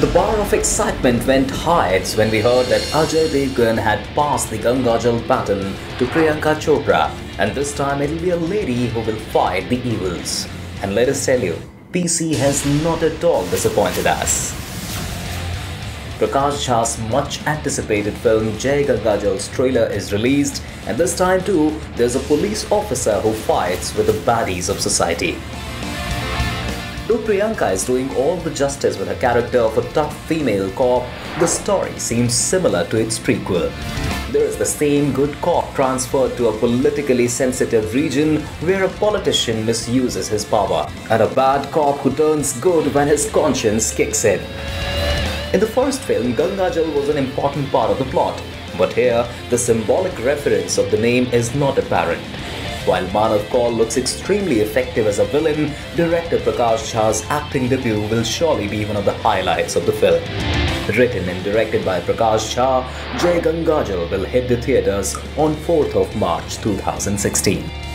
The bar of excitement went heights when we heard that Ajay Devgn had passed the Gangaajal baton to Priyanka Chopra, and this time it'll be a lady who will fight the evils. And let us tell you, PC has not at all disappointed us. Prakash Jha's much anticipated film Jai Gangaajal's trailer is released, and this time too, there's a police officer who fights with the baddies of society. Though Priyanka is doing all the justice with her character of a tough female cop, the story seems similar to its prequel. There is the same good cop transferred to a politically sensitive region where a politician misuses his power, and a bad cop who turns good when his conscience kicks in. In the first film, Gangaajal was an important part of the plot, but here the symbolic reference of the name is not apparent. While Manav Kaul looks extremely effective as a villain, director Prakash Jha's acting debut will surely be one of the highlights of the film. Written and directed by Prakash Jha, Jai Gangaajal will hit the theatres on 4th of March 2016.